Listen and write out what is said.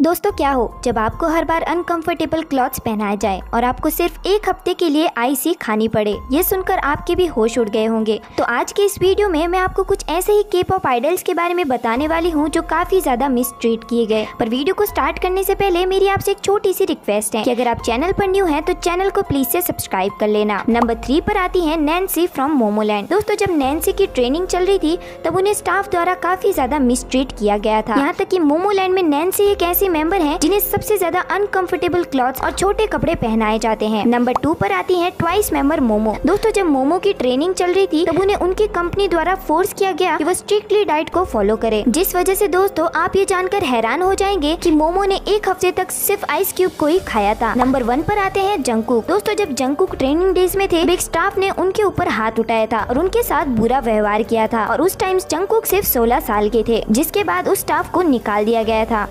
दोस्तों, क्या हो? जब आपको हर बार अनकंफर्टेबल क्लॉथ्स पहनाए जाए और आपको सिर्फ़ एक हफ़्ते के लिए आईसी खानी पड़े, ये सुनकर आपके भी होश उड़ गए होंगे। तो आज के इस वीडियो में मैं आपको कुछ ऐसे ही के पॉप आइडल्स के बारे में बताने वाली हूँ जो काफ़ी ज़्यादा मिस ट्रीट किए गए। पर वीडियो को स्टार्ट करने से पहले मेरी आपसे एक छोटी सी रिक्वेस्ट है कि अगर आप चैनल पर न्यू है तो चैनल को प्लीज़ से सब्सक्राइब कर लेना। नंबर थ्री पर आती है नैन्सी फ्रॉम मोमोलैंड दोस्तों, जब नैन्सी की ट्रेनिंग चल रही थी, तब उन्हें स्टाफ द्वारा काफ़ी ज़्यादा मिस किया गया था। यहाँ तक की मोमोलैंड में नैन्सी एक ऐसी मेंबर हैं जिन्हें सबसे ज़्यादा अनकंफर्टेबल क्लॉथ्स और छोटे कपड़े पहनाए जाते हैं। नंबर टू पर आती है ट्वाइस मेंबर मोमो दोस्तों, जब मोमो की ट्रेनिंग चल रही थी, तब उन्हें उनकी कंपनी द्वारा फोर्स किया गया कि वो स्ट्रिक्टली डाइट को फॉलो करे। जिस वजह से दोस्तों, आप ये जानकर हैरान हो जाएँगे कि मोमो ने एक हफ़्ते तक सिर्फ़ आइस क्यूब को ही खाया था। नंबर वन पर आते हैं जंकुक दोस्तों, जब जंकुक ट्रेनिंग डेज़ में थे बिग स्टाफ ने उनके ऊपर हाथ उठाया था और उनके साथ बुरा व्यवहार किया था और उस टाइम जंकुक सिर्फ़ 16 साल के थे, जिसके बाद उस स्टाफ को निकाल दिया गया था।